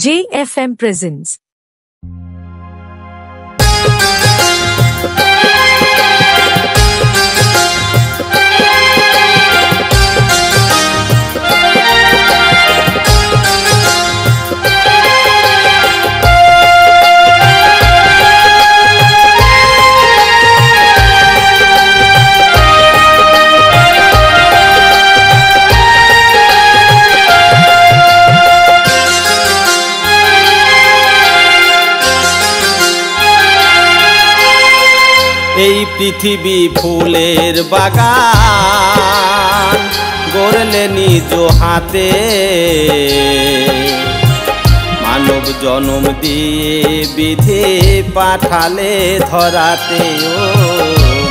JFM presents এই পৃথিবী ফুলের বাগান গড়লে নিজ হাতে। মানব জনম দিয়ে বিধে পাঠালে ধরাতে ও।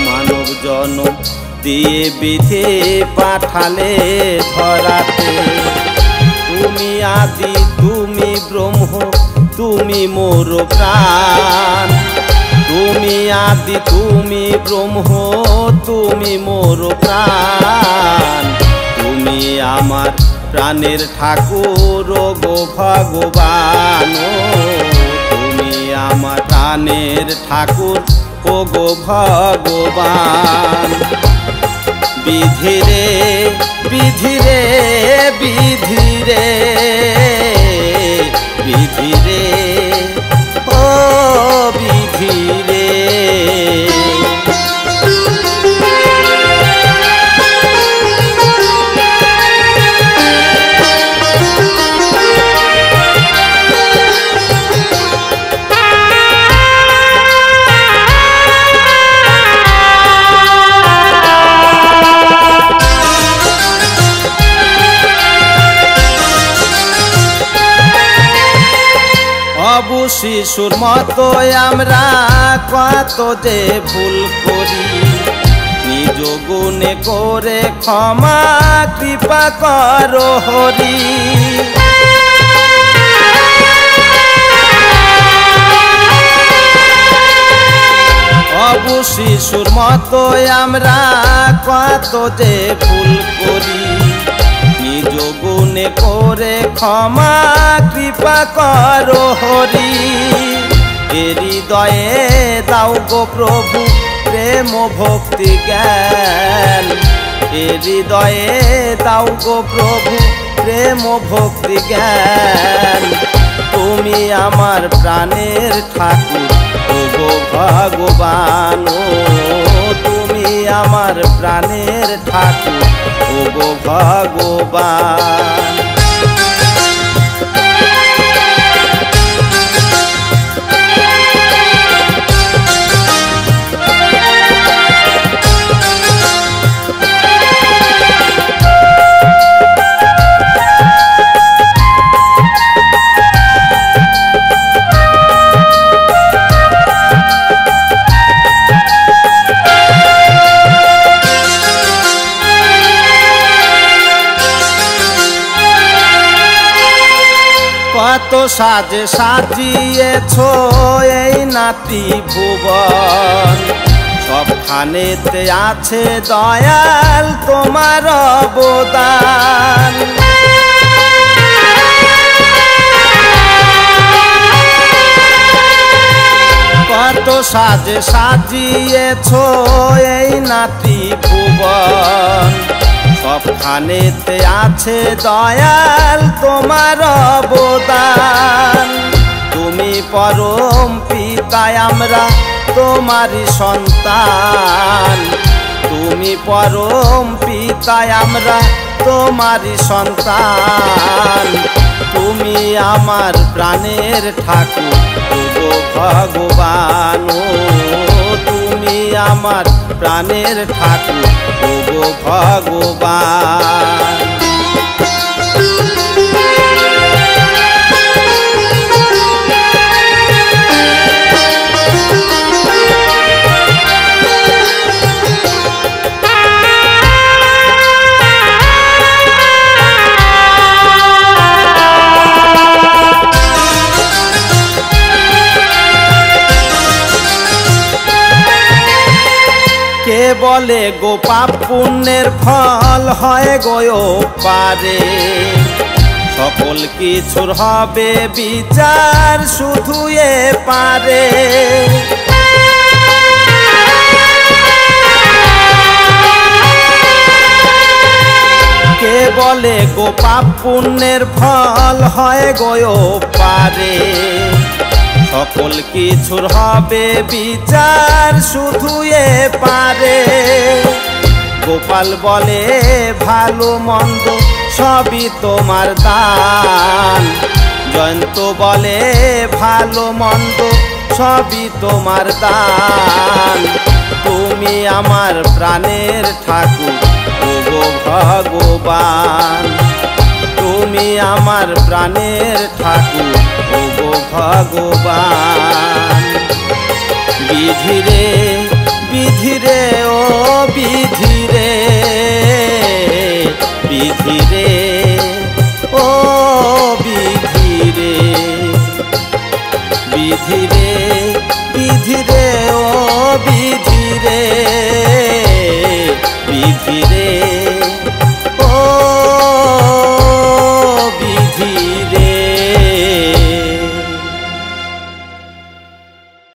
মানব জনম দিয়ে বিধে পাঠালে ধরাতে। তুমি আদি, তুমি ব্রহ্ম, তুমি মোর প্রাণ। আদি, তুমি ব্রহ্ম, তুমি মোর প্রাণ। তুমি আমার প্রাণের ঠাকুর গো ভগবান। তুমি আমার প্রাণের ঠাকুর ও গো ভগবান। বিধিরে বিধিরে বিধিরে বিধিরে অবু শিশুর মতো আমরা কত যে ভুল করি। নিজ গুণে করে ক্ষমা, কৃপা করো হরি। অবু শিশুর মতো আমরা কত যে ভুল করি। নিজ গুণে করে ক্ষমা, কৃপা করো হরি। হৃদয়ে দাও গো প্রভু, প্রেম ভক্তি জ্ঞান। হৃদয়ে দাও গো প্রভু, প্রেম ভক্তি জ্ঞান। তুমি আমার প্রাণের ঠাকুর গো ভগবান। তুমি আমার প্রাণের ঠাকুর গো ভগবান। কত সাজে সাজিয়েছ এই নাতি ভুবন। সবখানেতে আছে দয়াল তোমার অবদান। কত সাজে সাজিয়েছ এই নাতি ভুবন। সবখানেতে আছে দয়াল তোমার অবদান। তুমি পরম পিতায় আমরা, তোমারই সন্তান। তুমি পরম পিতায় আমরা, তোমারই সন্তান। তুমি আমার প্রাণের ঠাকুর ভগবান তুমি আমার প্রাণের ঠাকুর ভগবান। বলে, গো পাপ পুণ্যের ফল হয় গো পারে সকল কিছুর হবে বিচার শুধু এ পারে কে বলে, গো পাপ পুণ্যের ফল হয় গো পারে সকল কিছুর হবে বিচার শুধু এ পারে। গোপাল বলে, ভালো মন্দ সবই তোমার দান। জয়ন্ত বলে, ভালো মন্দ সবই তোমার দান। তুমি আমার প্রাণের ঠাকুর ভগবান। তুমি আমার প্রাণের ঠাকুর ও গো ভগবান। বিধিরে বিধিরে ও বিধিরে বিধিরে